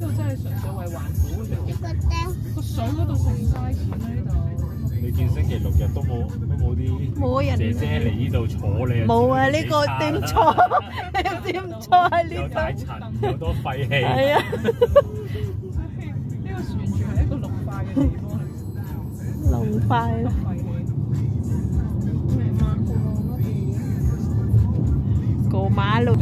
呢度真係純粹為環保嘅，個水嗰度成曬錢喺呢度。你見星期六日都冇都冇啲冇人姐姐嚟呢度坐你冇啊！呢個點坐？點坐喺有呢大度？塵，有多廢氣。係啊，呢個完全係一個綠化嘅地方綠廢氣。過馬路。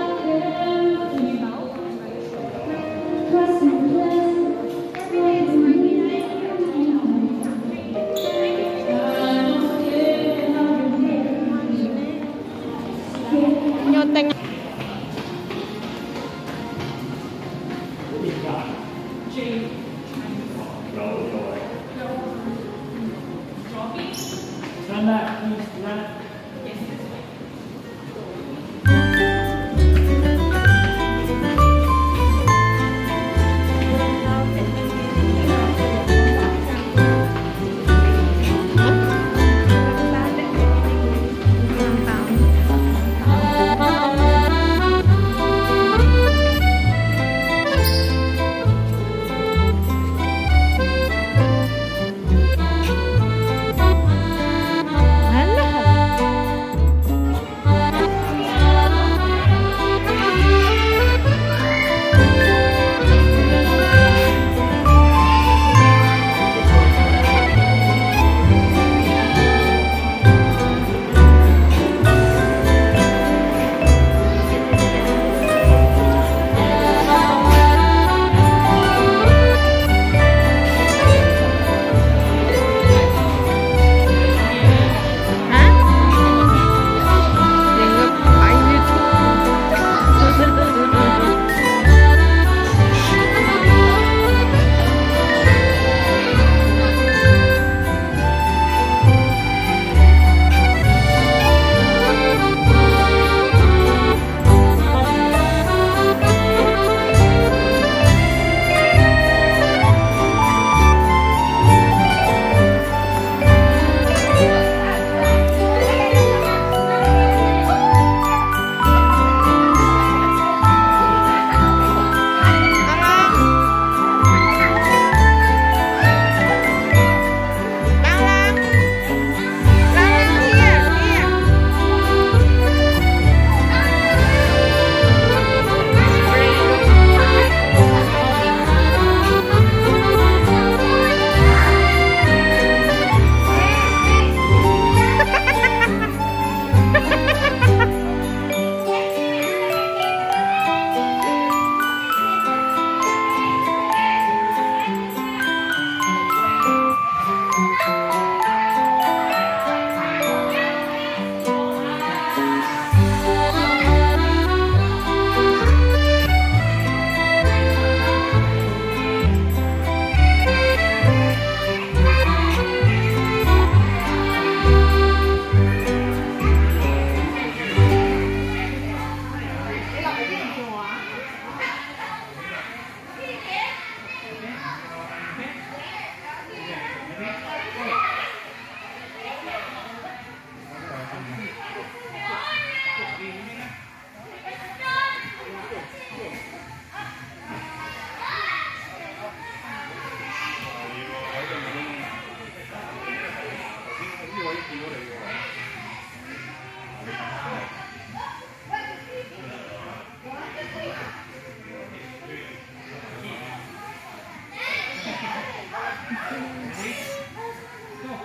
una, una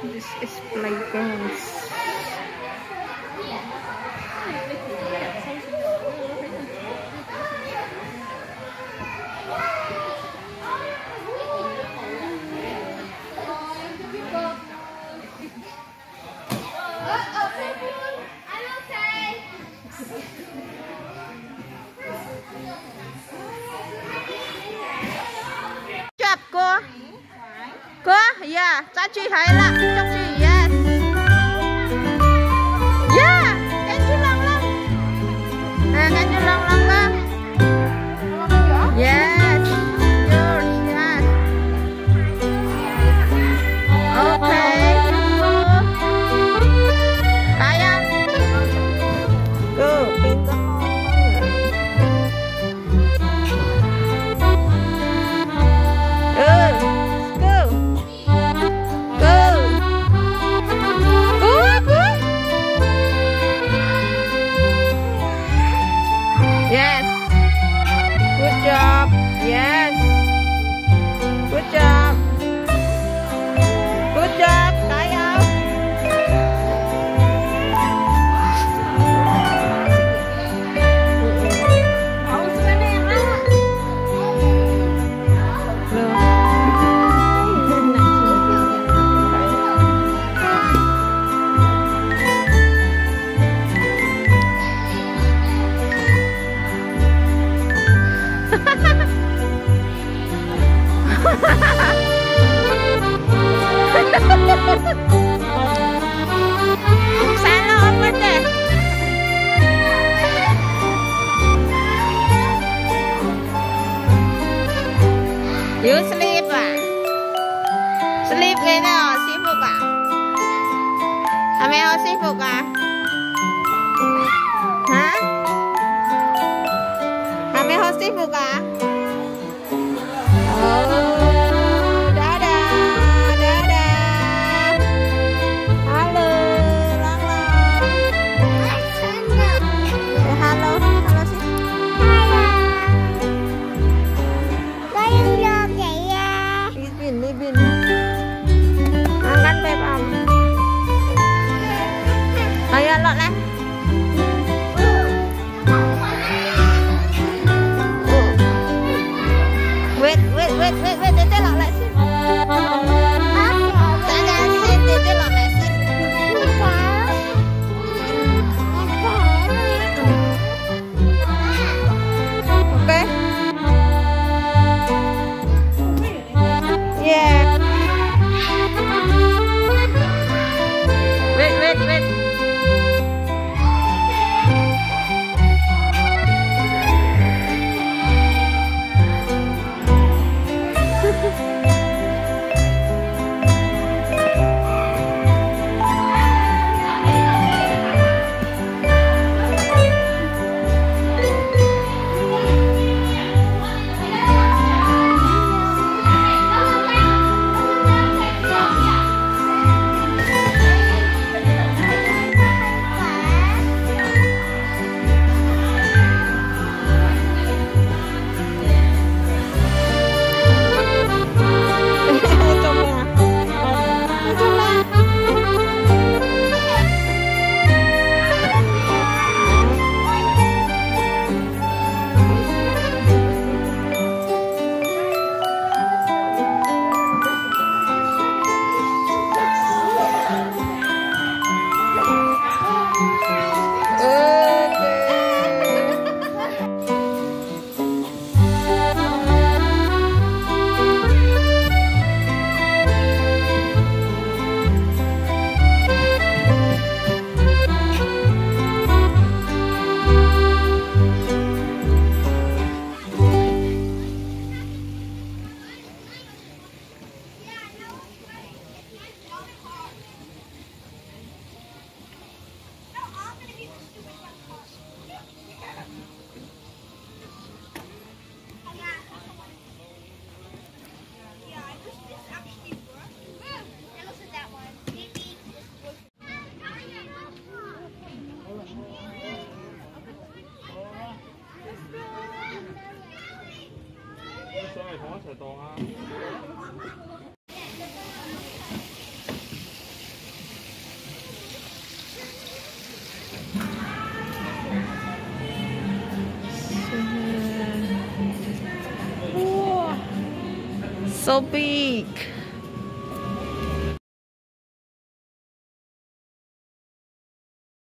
This is playgrounds. 追回来，You sleep ah? Sleep ke no? Sibuk ah? Ame ho sibuk ah? Ha? Ame ho sibuk ah? So big.